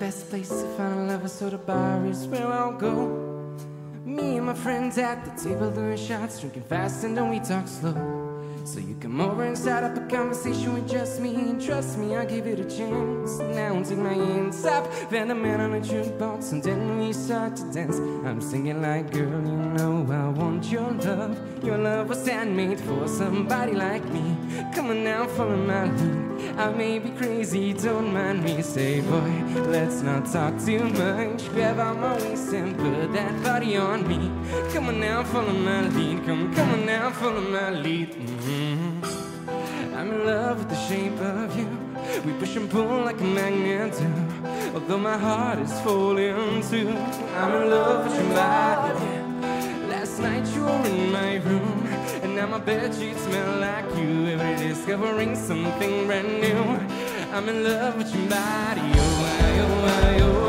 best place to find a lover, so the bar is where I'll go. Me and my friends at the table doing shots, drinking fast and then we talk slow. So you come over and start up a conversation with just me. And trust me, I'll give it a chance. Now I take my hands up, then the man on the jukebox And then we start to dance. I'm singing like, girl, you know I want your love. Your love was handmade for somebody like me. Come on now, follow my lead. I may be crazy, don't mind me. Say, boy, let's not talk too much. Grab on my waist and put that body on me. Come on now, follow my lead. Come, come on now, follow my lead. Mm. -hmm. Mm-hmm. I'm in love with the shape of you. We push and pull like a magnet do. Although my heart is falling too. I'm in love with your body. Last night you were in my room, and now my bed sheets smell like you. Every day discovering something brand new. I'm in love with your body. Oh, I, oh, I, oh,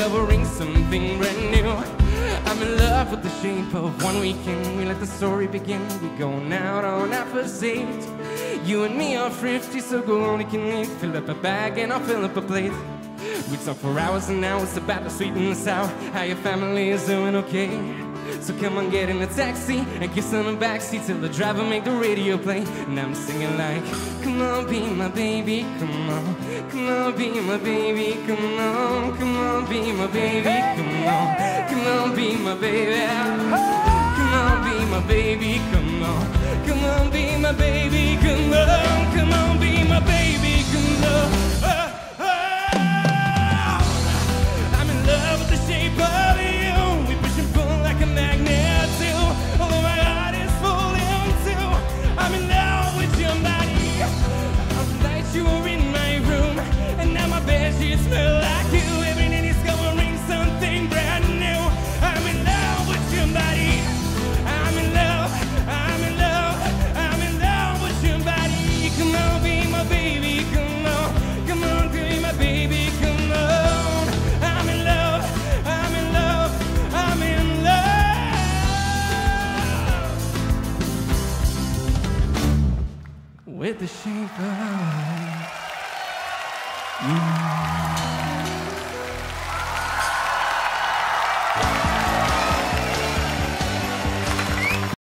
discovering something brand new. I'm in love with the shape of one weekend. We let the story begin. We're going out on date. You and me are thrifty, so go on, you can eat. Fill up a bag and I'll fill up a plate. We talk for hours and hours about the sweet and the sour. How your family is doing okay. So come on, get in a taxi and kiss on the backseat till the driver make the radio play. And I'm singing like, come on, be my baby, come on, come on, be my baby, come on, come on, be my baby, come on, come on, be my baby, 我的心肝。